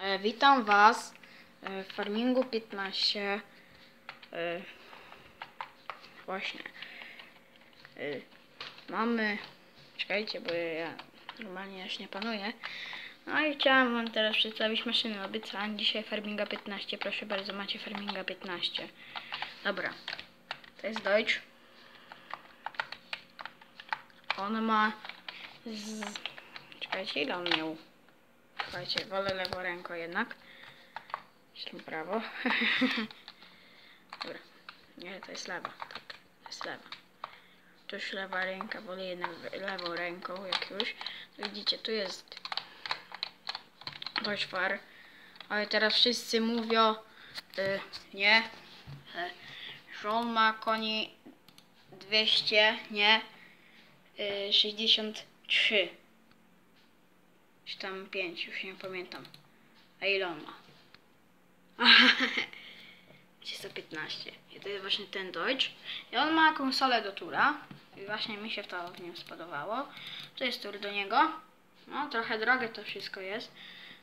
E, witam Was e, w Farmingu 15. E, właśnie. Mamy. Czekajcie, bo ja normalnie już nie panuję. No i chciałam Wam teraz przedstawić maszynę obiecań. Dzisiaj Farminga 15. Proszę bardzo, macie Farminga 15. Dobra. To jest Deutsch. On ma. Z... Czekajcie, ile on miał? Słuchajcie, wolę lewą ręką jednak. Myślę prawo. Dobra. Nie, to jest lewa. Tak, to jest lewa. To już lewa ręka, wolę jednak lewą ręką, jak już. To widzicie, tu jest Deutschfar. Ale teraz wszyscy mówią, y, nie, y, że on ma koni 200, nie, y, 63 czy tam 5, już nie pamiętam. A ile on ma? 315. I to jest właśnie ten Deutsch. I on ma konsolę do tura. I właśnie mi się to w nim spodobało. To jest tur do niego. No, trochę drogie to wszystko jest.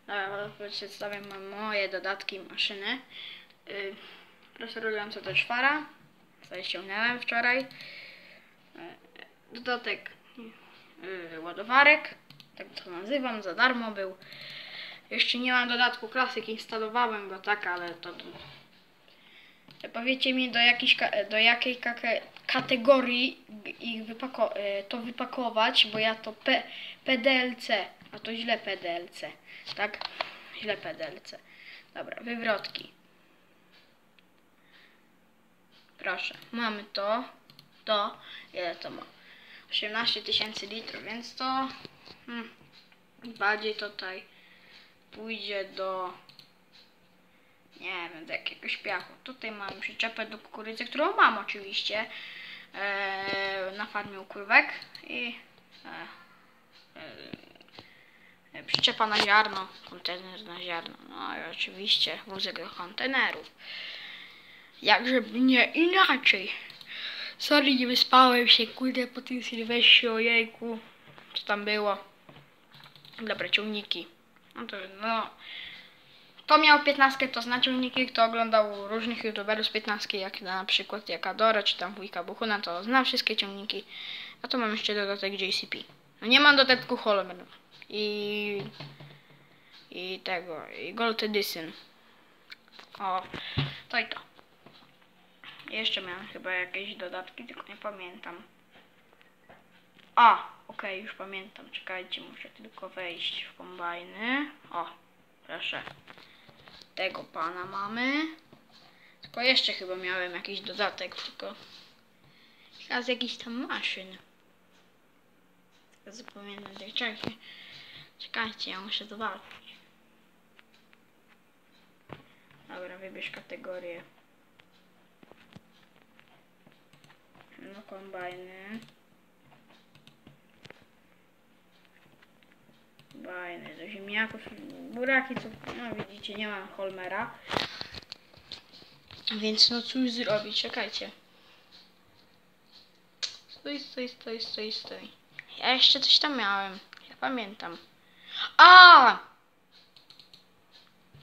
Dobra, przedstawię moje dodatki maszyny. Yy, Procedujące do czwara. Co ściągnąłem wczoraj. Yy, dodatek yy, ładowarek tak to nazywam, za darmo był. Jeszcze nie mam dodatku klasyk, instalowałem go tak, ale to... Powiecie mi do, jakiejś, do jakiej kategorii ich wypako to wypakować, bo ja to P PDLC, a to źle PDLC, tak? Źle PDLC. Dobra, wywrotki. Proszę, mamy to, to, ile to ma? 18 tysięcy litrów, więc to hmm, bardziej tutaj pójdzie do nie wiem, do jakiegoś piachu. Tutaj mam przyczepę do kukurydzy, którą mam oczywiście e, na farmie ukrywek i e, e, przyczepa na ziarno, kontener na ziarno, no i oczywiście wózek do kontenerów. Jakżeby nie inaczej. Sorry, nie wyspałem się, kurde, po tym Sylwestrze, ojejku. Co tam było? Dobra, ciągniki. No to, no... Kto miał 15, to zna ciągniki, kto oglądał różnych youtuberów z 15, jak na przykład jak Adora, czy tam wujka Buchuna, to zna wszystkie ciągniki. A to mam jeszcze dodatek JCP. No nie mam dodatku Holmer. I... I tego, i Gold Edition. O, to i to. Jeszcze miałem chyba jakieś dodatki, tylko nie pamiętam. A, okej, okay, już pamiętam. Czekajcie, muszę tylko wejść w kombajny. O, proszę. Tego pana mamy. Tylko jeszcze chyba miałem jakiś dodatek, tylko chyba z jakichś tam maszyn. Zapamiętam, czekajcie. Czekajcie, ja muszę zobaczyć. Dobra, wybierz kategorię. No kombajny. Kombajny do ziemniaków. Buraki, co no widzicie, nie mam Holmera. Więc no cóż zrobić, czekajcie. Stój, stój, stój, stój, stój. Ja jeszcze coś tam miałem. Ja pamiętam. A!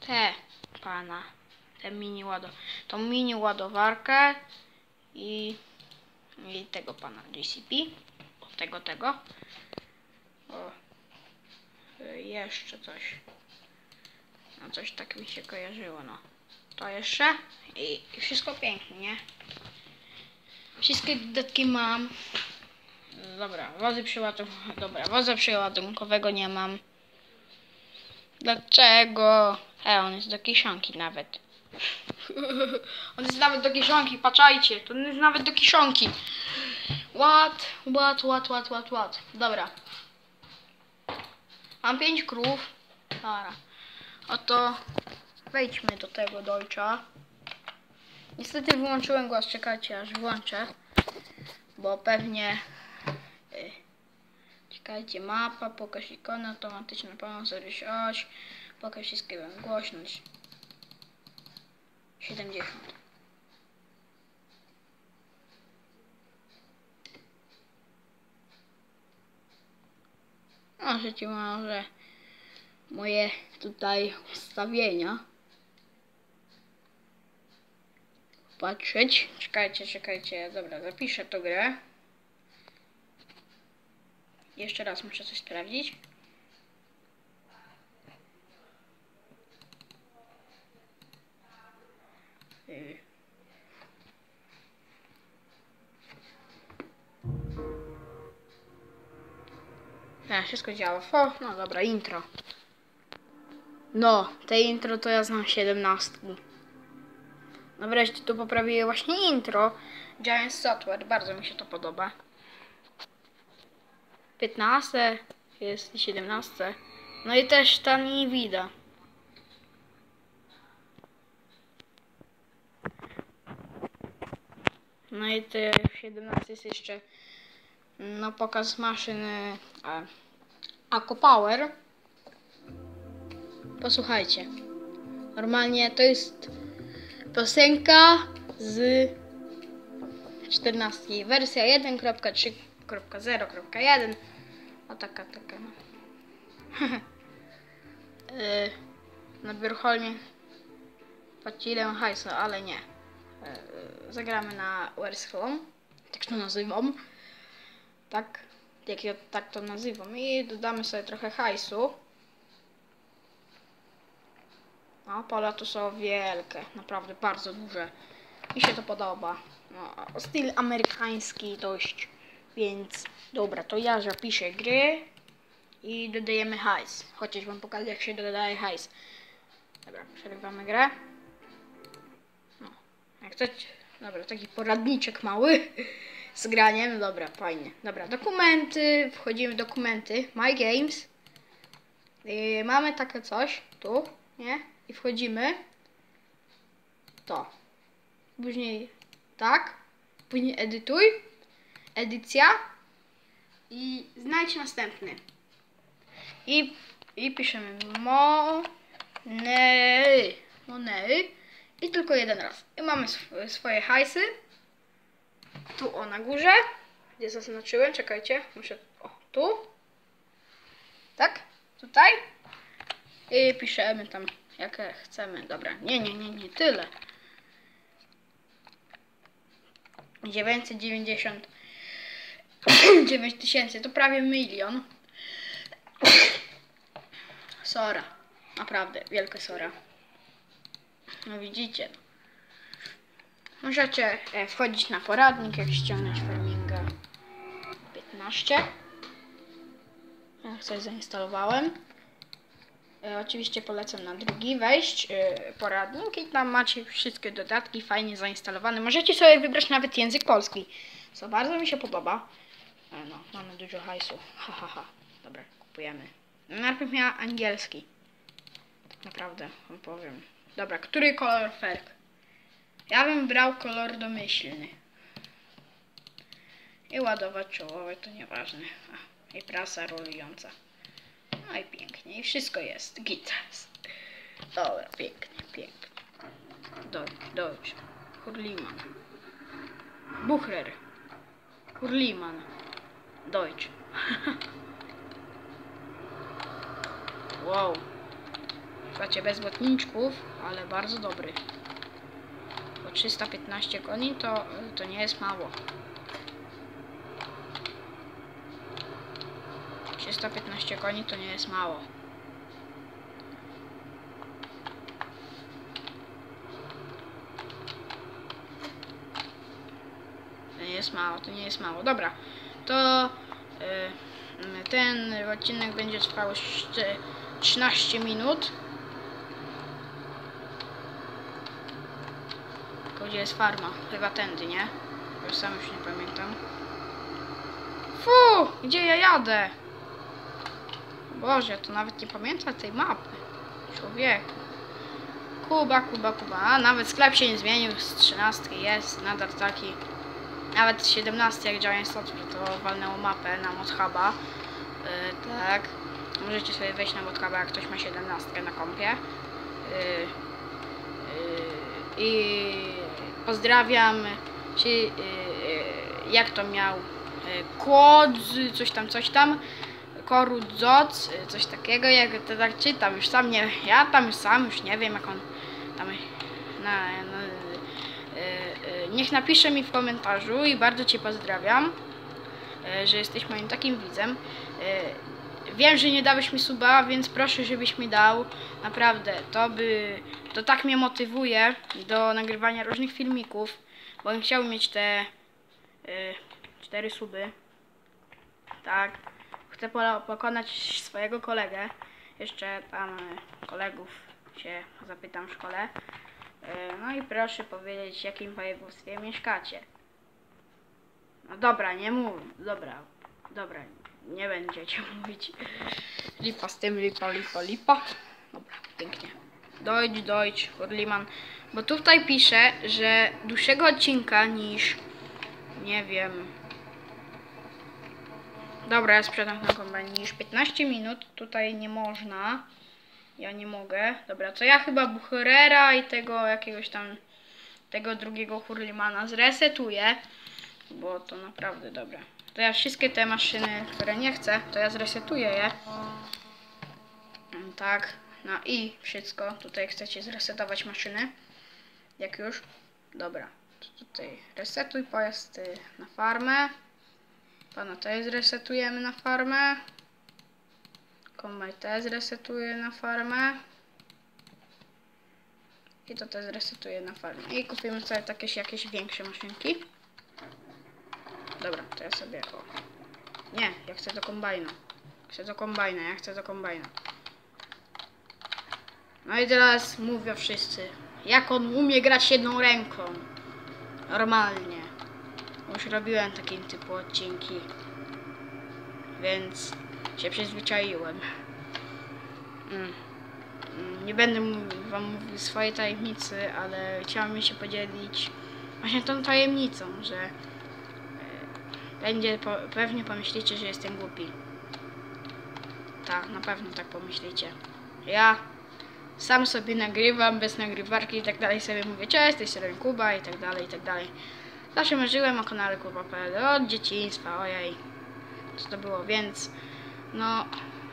Te pana. Te mini łado. Tą mini ładowarkę i i tego pana GCP. O, tego, tego. O, jeszcze coś. No coś tak mi się kojarzyło, no. To jeszcze i, i wszystko pięknie, nie? Wszystkie dodatki mam. Dobra, wozy przeładunkowe. Dobra, woza przeładunkowego nie mam. Dlaczego? E, on jest do kieszonki nawet. On jest nawet do kieszonki, patrzajcie. To jest nawet do kieszonki. What? What, what, what, what, what. Dobra. Mam pięć krów. Dobra. Oto wejdźmy do tego Deutscha. Niestety wyłączyłem głos, czekajcie aż włączę. Bo pewnie... Y, czekajcie, mapa, pokaż ikonę, automatyczna pomoc, oś, pokaż wszystkiego, głośność. 70. Może ci może moje tutaj ustawienia. Patrzeć. Czekajcie, czekajcie. Dobra, zapiszę tą grę. Jeszcze raz muszę coś sprawdzić. Y. Tak, wszystko działa. O, no dobra, intro. No, te intro to ja znam 17. No wreszcie tu poprawiłem właśnie intro. Giant Software, bardzo mi się to podoba. 15 jest i 17. No i też ta Nvidia. No i te 17 jest jeszcze no pokaz maszyny e, Power. Posłuchajcie. Normalnie to jest piosenka z 14 wersja 1.3.0.1 o taka taka no. Yy, na Bierholmie płacili hajsu, ale nie. Yy, zagramy na Where's Home, tak to nazywam. Tak, jak ja tak to nazywam. I dodamy sobie trochę hajsu. No, pola tu są wielkie, naprawdę bardzo duże. Mi się to podoba. No, styl amerykański dość, więc dobra, to ja zapiszę gry i dodajemy hajs. Chociaż wam pokażę jak się dodaje hajs. Dobra, przerywamy grę. No, jak coś, dobra, taki poradniczek mały z graniem, dobra, fajnie. Dobra, dokumenty, wchodzimy w dokumenty, My Games. I mamy takie coś, tu, nie? I wchodzimy. To. Później tak. Później edytuj. Edycja. I znajdź następny. I, i piszemy Money. Money. I tylko jeden raz. I mamy sw swoje hajsy. Tu o na górze. Gdzie zaznaczyłem? Czekajcie. Muszę. O, tu. Tak? Tutaj. I piszemy tam jakie chcemy. Dobra. Nie, nie, nie, nie tyle. 999 tysięcy, to prawie milion. Sora. Naprawdę, wielka sora. No widzicie. Możecie e, wchodzić na poradnik, jak ściągnąć Farminga 15. Ja coś zainstalowałem. E, oczywiście polecam na drugi wejść e, poradnik i tam macie wszystkie dodatki fajnie zainstalowane. Możecie sobie wybrać nawet język polski, co bardzo mi się podoba. No, mamy dużo hajsu. Ha, ha, ha. Dobra, kupujemy. Najpierw miała angielski. Tak naprawdę, wam powiem. Dobra, który kolor ferk? Ja bym brał kolor domyślny. I ładować czołowe, to nieważne. A, I prasa rolująca. No i pięknie. I wszystko jest. Git. Dobra, pięknie, pięknie. Deutsch, Deutsch. Hurliman. Buchrer. Hurliman. Deutsch. wow. Słuchajcie, bez błotniczków, ale bardzo dobry. Bo 315 koni to, to nie jest mało. 315 koni to nie jest mało. To nie jest mało, to nie jest mało. Dobra, to y, ten odcinek będzie trwał jeszcze 13 minut. Tylko gdzie jest farma? Chyba tędy, nie? Już sam już nie pamiętam. Fu! Gdzie ja jadę? Boże, to nawet nie pamiętam tej mapy. Człowieku. Kuba, Kuba, Kuba. A nawet sklep się nie zmienił. Z 13 jest nadal taki. Nawet z 17 jak Giant Software to walnęło mapę na Modhuba. Yy, tak. Możecie sobie wejść na Modhuba jak ktoś ma 17 na kompie. Yy, yy, I pozdrawiam się, yy, jak to miał yy, kłod, coś tam, coś tam Korudzoc, y, coś takiego, jak to tak czytam, już sam nie, ja tam sam już nie wiem jak on tam na, no, y, y, niech napisze mi w komentarzu i bardzo Cię pozdrawiam, y, że jesteś moim takim widzem. Y, wiem, że nie dałeś mi suba, więc proszę, żebyś mi dał, naprawdę, to by, to tak mnie motywuje do nagrywania różnych filmików, bo bym chciał mieć te y, cztery suby. Tak. Chcę pokonać swojego kolegę. Jeszcze tam y, kolegów się zapytam w szkole. Y, No i proszę powiedzieć, w jakim województwie mieszkacie. No dobra, nie mów. Dobra, dobra, nie będziecie mówić. Lipa z tym, lipa, lipa, lipa. Dobra, pięknie. Dojdź, dojdź, Hurliman. Bo tutaj pisze, że dłuższego odcinka niż, nie wiem, Dobra, ja sprzedam na kombajnie niż 15 minut. Tutaj nie można. Ja nie mogę. Dobra, to ja chyba Bucherera i tego jakiegoś tam tego drugiego Hurlimana zresetuję. Bo to naprawdę dobre. To ja wszystkie te maszyny, które nie chcę, to ja zresetuję je. Mm, Tak, na i wszystko. Tutaj chcecie zresetować maszyny. Jak już. Dobra. To tutaj resetuj pojazd y, na farmę. Pana też zresetujemy na farmę. Kombaj też zresetuję na farmę. I to też zresetuję na farmę. I kupimy sobie takie jakieś większe maszynki. Dobra, to ja sobie o. Nie, ja chcę do kombajna. Chcę do kombajna, ja chcę do kombajna. No i teraz mówią wszyscy, jak on umie grać jedną ręką. Normalnie. Już robiłem takie typu odcinki. Więc się przyzwyczaiłem. Mm. Mm, Nie będę wam mówił swojej tajemnicy, ale chciałam się podzielić właśnie tą tajemnicą, że e, będzie po, pewnie pomyślicie, że jestem głupi. Tak, na pewno tak pomyślicie. Ja sam sobie nagrywam bez nagrywarki i tak dalej sobie mówię, cześć, tej strony Kuba i tak dalej, i tak dalej. Zawsze marzyłem o kanale Kuba.pl od dzieciństwa, ojej. Co to było, więc no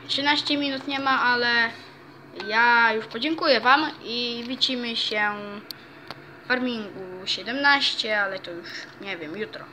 13 minut nie ma, ale ja już podziękuję Wam i widzimy się w farmingu 17, ale to już nie wiem, jutro.